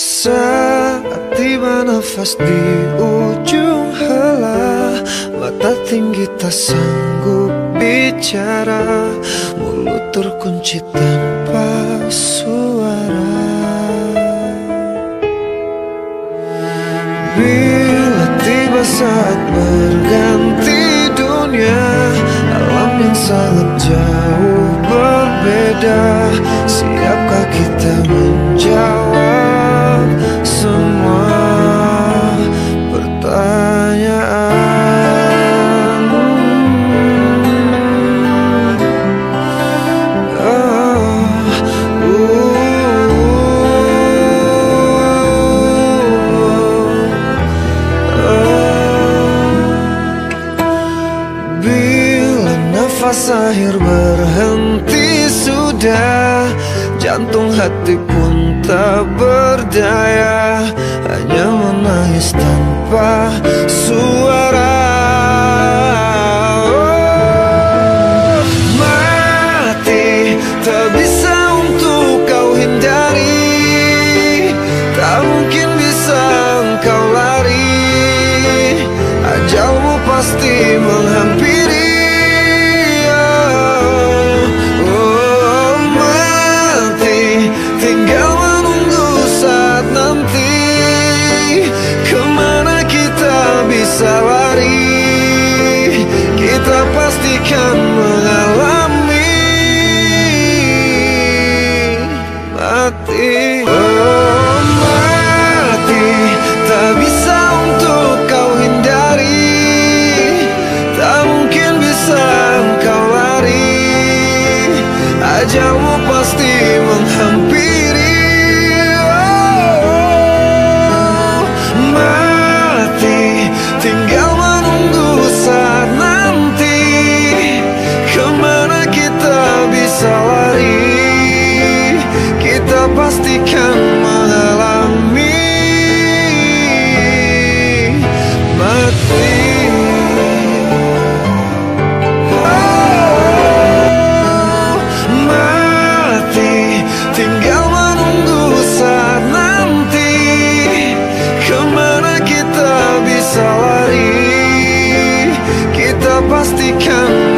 Saat tiba nafas di ujung helah Mata tinggi tak sanggup bicara. Mulut terkunci tanpa suara. Bila tiba saat berganti dunia Alam yang sangat jauh berbeda nafas berhenti sudah. Jantung hati pun tak berdaya Hanya menangis tanpa suara. Oh, Mati tak bisa untuk kau hindari. Tak mungkin bisa engkau lari. Ajalmu pasti menghampiri sehari Kita pastikan mengalami Mati. Oh mati Tak bisa untuk kau hindari. Tak mungkin bisa kau lari. Ajamu pasti pasty candle